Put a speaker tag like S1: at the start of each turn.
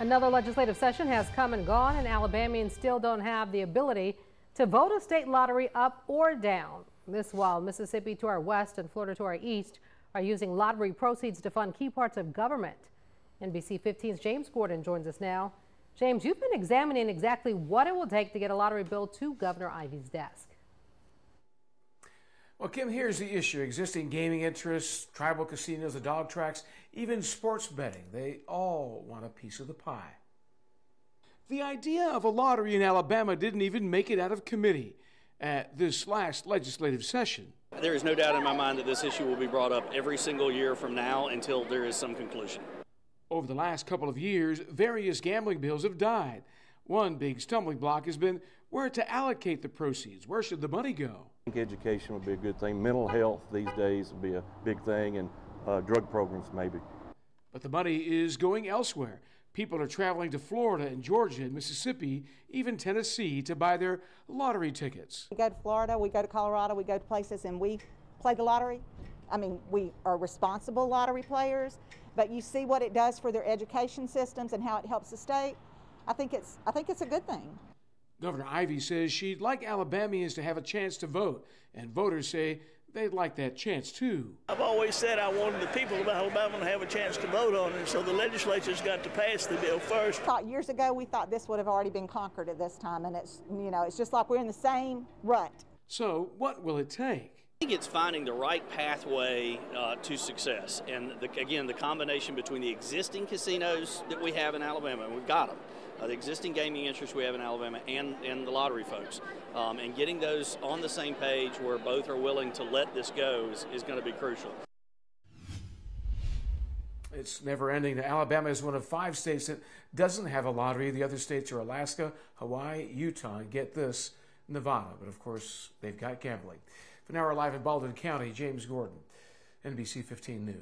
S1: Another legislative session has come and gone, and Alabamians still don't have the ability to vote a state lottery up or down. This while Mississippi to our west and Florida to our east are using lottery proceeds to fund key parts of government. NBC 15's James Gordon joins us now. James, you've been examining exactly what it will take to get a lottery bill to Governor Ivey's desk.
S2: Well, Kim, here's the issue. Existing gaming interests, tribal casinos, the dog tracks, even sports betting, they all want a piece of the pie. The idea of a lottery in Alabama didn't even make it out of committee at this last legislative session.
S3: There is no doubt in my mind that this issue will be brought up every single year from now until there is some conclusion.
S2: Over the last couple of years, various gambling bills have died. One big stumbling block has been where to allocate the proceeds. Where should the money go?
S4: I think education would be a good thing. Mental health these days would be a big thing, and uh, drug programs maybe.
S2: But the money is going elsewhere. People are traveling to Florida and Georgia and Mississippi, even Tennessee, to buy their lottery tickets.
S5: We go to Florida, we go to Colorado, we go to places and we play the lottery. I mean, we are responsible lottery players, but you see what it does for their education systems and how it helps the state. I think it's I think it's a good thing.
S2: Governor Ivey says she'd like Alabamians to have a chance to vote, and voters say they'd like that chance too.
S6: I've always said I wanted the people of Alabama to have a chance to vote on it, so the legislature's got to pass the bill first.
S5: Thought years ago we thought this would have already been conquered at this time, and it's you know it's just like we're in the same rut.
S2: So what will it take?
S3: Think it's finding the right pathway uh, to success, and the, again, the combination between the existing casinos that we have in Alabama, and we've got them, uh, the existing gaming interests we have in Alabama, and, and the lottery folks, um, and getting those on the same page where both are willing to let this go is, is going to be crucial.
S2: It's never ending. Alabama is one of five states that doesn't have a lottery. The other states are Alaska, Hawaii, Utah, get this, Nevada. But of course, they've got gambling. For now, we're live in Baldwin County. James Gordon, NBC 15 News.